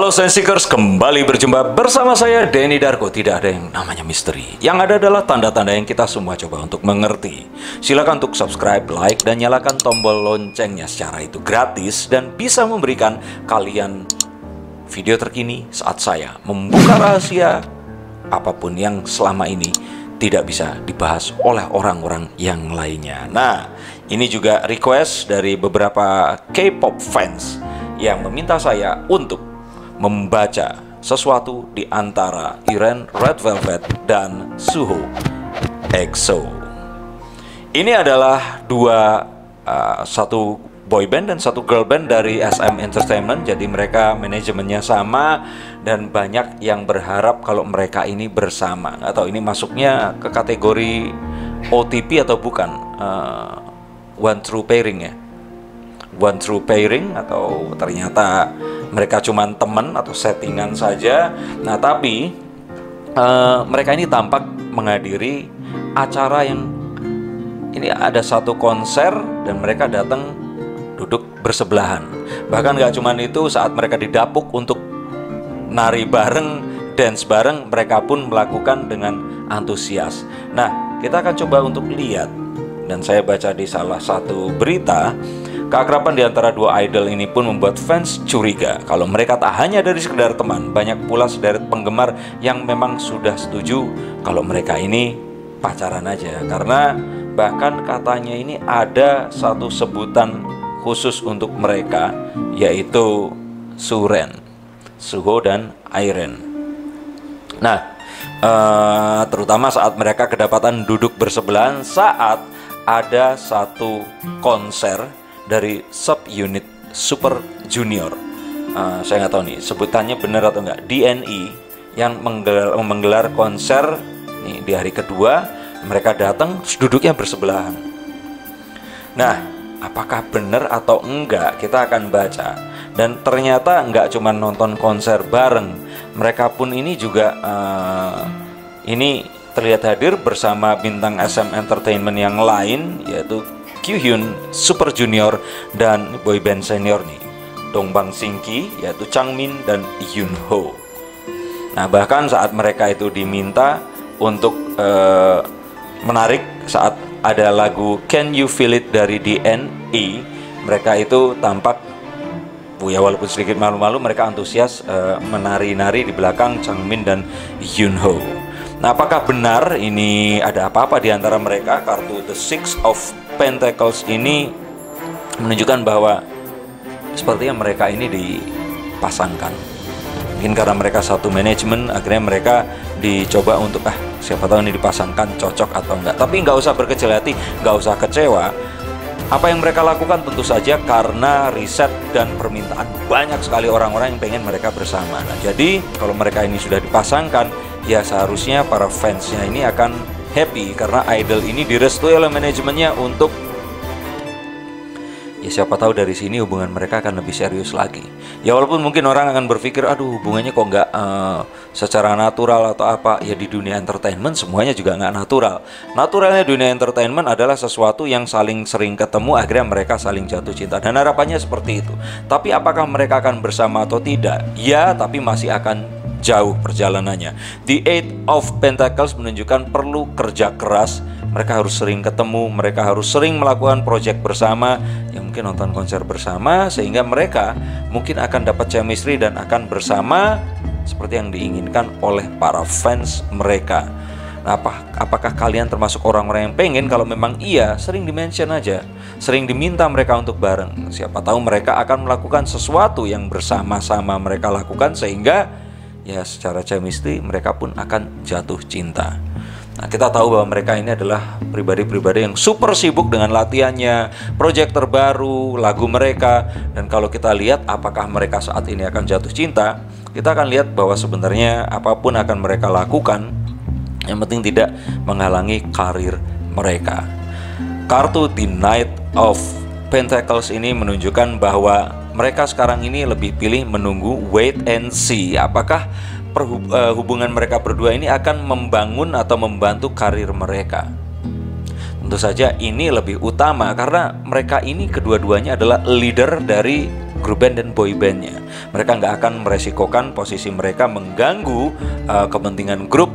Halo Sensikers, kembali berjumpa bersama saya Denny Darko. Tidak ada yang namanya misteri. Yang ada adalah tanda-tanda yang kita semua coba untuk mengerti. Silakan untuk subscribe, like, dan nyalakan tombol loncengnya secara itu gratis dan bisa memberikan kalian video terkini saat saya membuka rahasia apa pun yang selama ini tidak bisa dibahas oleh orang-orang yang lainnya. Nah, ini juga request dari beberapa K-pop fans yang meminta saya untuk membaca sesuatu di antara Iren Red Velvet dan Suho EXO. Ini adalah dua uh, satu boy band dan satu girl band dari SM Entertainment. Jadi mereka manajemennya sama dan banyak yang berharap kalau mereka ini bersama. Atau ini masuknya ke kategori OTP atau bukan? Uh, one true pairing ya. One true pairing atau ternyata mereka cuma teman atau settingan saja. Nah, tapi uh, mereka ini tampak menghadiri acara yang ini ada satu konser dan mereka datang duduk bersebelahan. Bahkan gak cuma itu saat mereka didapuk untuk nari bareng, dance bareng, mereka pun melakukan dengan antusias. Nah, kita akan coba untuk lihat dan saya baca di salah satu berita Keakraban di antara dua idol ini pun membuat fans curiga kalau mereka tak hanya dari sekedar teman, banyak pula sederet penggemar yang memang sudah setuju kalau mereka ini pacaran aja. Karena bahkan katanya ini ada satu sebutan khusus untuk mereka yaitu Suren, Suho dan Airen. Nah, uh, terutama saat mereka kedapatan duduk bersebelahan saat ada satu konser dari sub unit Super Junior. Uh, saya nggak tahu nih sebutannya benar atau enggak. DNI yang menggelar, menggelar konser nih di hari kedua mereka datang duduknya bersebelahan. Nah, apakah benar atau enggak kita akan baca. Dan ternyata enggak cuma nonton konser bareng, mereka pun ini juga uh, ini terlihat hadir bersama bintang SM Entertainment yang lain yaitu Kyuhyun, Super Junior, dan boyband senior nih, Dongbang Singki, yaitu Changmin dan Yunho. Nah, bahkan saat mereka itu diminta untuk uh, menarik saat ada lagu Can You Feel It dari DNE, mereka itu tampak ya walaupun sedikit malu-malu mereka antusias uh, menari-nari di belakang Changmin dan Yunho. Nah, apakah benar ini ada apa-apa di antara mereka? Kartu The Six of Pentacles ini menunjukkan bahwa sepertinya mereka ini dipasangkan. Mungkin karena mereka satu manajemen, akhirnya mereka dicoba untuk ah siapa tahu ini dipasangkan cocok atau enggak. Tapi nggak usah berkecil hati, nggak usah kecewa. Apa yang mereka lakukan tentu saja karena riset dan permintaan banyak sekali orang-orang yang pengen mereka bersama. Nah, jadi kalau mereka ini sudah dipasangkan, ya seharusnya para fansnya ini akan happy karena idol ini direstui oleh manajemennya untuk ya siapa tahu dari sini hubungan mereka akan lebih serius lagi. Ya walaupun mungkin orang akan berpikir aduh hubungannya kok nggak uh, secara natural atau apa ya di dunia entertainment semuanya juga nggak natural. Naturalnya dunia entertainment adalah sesuatu yang saling sering ketemu akhirnya mereka saling jatuh cinta dan harapannya seperti itu. Tapi apakah mereka akan bersama atau tidak? Ya tapi masih akan jauh perjalanannya. The Eight of Pentacles menunjukkan perlu kerja keras. Mereka harus sering ketemu, mereka harus sering melakukan proyek bersama, yang mungkin nonton konser bersama, sehingga mereka mungkin akan dapat chemistry dan akan bersama seperti yang diinginkan oleh para fans mereka. Nah, apa, apakah kalian termasuk orang-orang yang pengen kalau memang iya sering dimention aja, sering diminta mereka untuk bareng. Siapa tahu mereka akan melakukan sesuatu yang bersama-sama mereka lakukan sehingga ya secara chemistry mereka pun akan jatuh cinta. Nah, kita tahu bahwa mereka ini adalah pribadi-pribadi yang super sibuk dengan latihannya, proyek terbaru, lagu mereka, dan kalau kita lihat apakah mereka saat ini akan jatuh cinta, kita akan lihat bahwa sebenarnya apa pun akan mereka lakukan, yang penting tidak menghalangi karir mereka. Kartu The Knight of Pentacles ini menunjukkan bahwa mereka sekarang ini lebih pilih menunggu wait and see apakah perhub, uh, hubungan mereka berdua ini akan membangun atau membantu karir mereka. Tentu saja ini lebih utama karena mereka ini kedua-duanya adalah leader dari grup band dan boy bandnya. Mereka nggak akan meresikokan posisi mereka mengganggu uh, kepentingan grup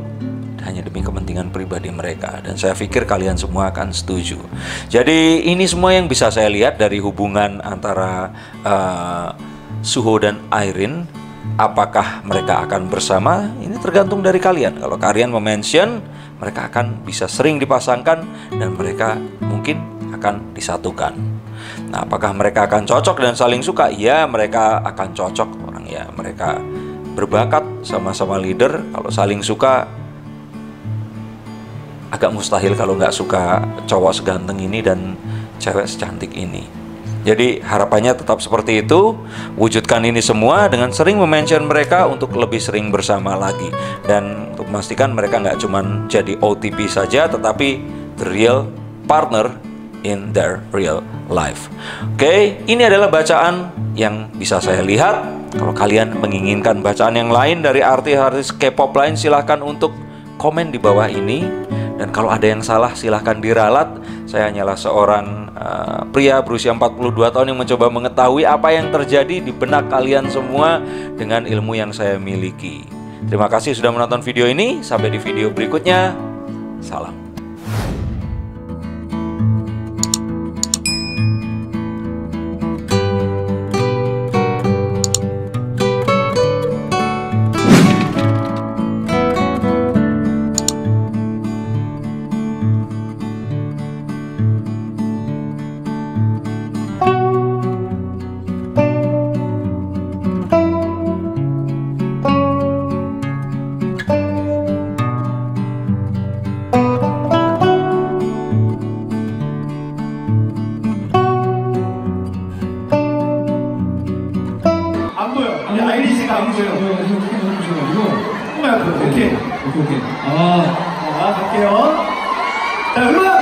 kepentingan pribadi mereka dan saya pikir kalian semua akan setuju. Jadi ini semua yang bisa saya lihat dari hubungan antara uh, Suho dan Irene apakah mereka akan bersama ini tergantung dari kalian. Kalau kalian memention mereka akan bisa sering dipasangkan dan mereka mungkin akan disatukan. Nah, apakah mereka akan cocok dan saling suka? Ya, mereka akan cocok orang ya. Mereka berbakat sama-sama leader. Kalau saling suka agak mustahil kalau nggak suka cowok seganteng ini dan cewek secantik ini. Jadi harapannya tetap seperti itu, wujudkan ini semua dengan sering mention mereka untuk lebih sering bersama lagi dan untuk memastikan mereka nggak cuma jadi OTP saja, tetapi the real partner in their real life. Oke, ini adalah bacaan yang bisa saya lihat. Kalau kalian menginginkan bacaan yang lain dari artis-artis K-pop lain, silahkan untuk komen di bawah ini dan kalau ada yang salah silahkan diralat. Saya hanyalah seorang uh, pria berusia 42 tahun yang mencoba mengetahui apa yang terjadi di benak kalian semua dengan ilmu yang saya miliki. Terima kasih sudah menonton video ini. Sampai di video berikutnya. Salam. Everybody